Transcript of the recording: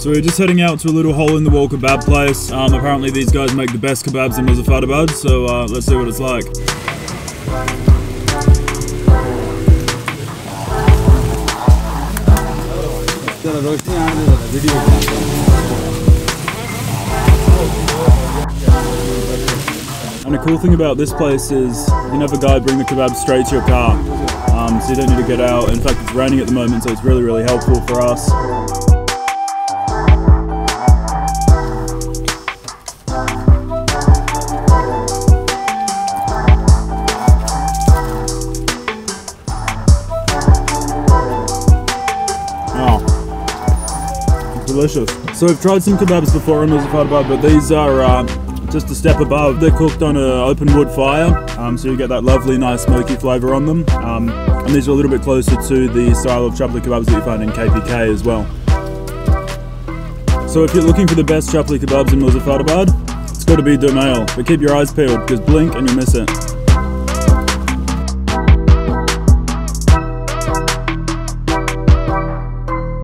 So we're just heading out to a little hole in the wall kebab place. Um, apparently these guys make the best kebabs in Muzaffarabad, so uh, let's see what it's like. And the cool thing about this place is you can have guy bring the kebab straight to your car. Um, so you don't need to get out. In fact, it's raining at the moment, so it's really, really helpful for us. Delicious. So we've tried some kebabs before in Muzaffarabad, but these are uh, just a step above. They're cooked on an open wood fire, um, so you get that lovely, nice smoky flavour on them. Um, and these are a little bit closer to the style of chapli kebabs that you find in KPK as well. So if you're looking for the best chapli kebabs in Muzaffarabad, it's got to be Domail. But keep your eyes peeled, because blink and you'll miss it.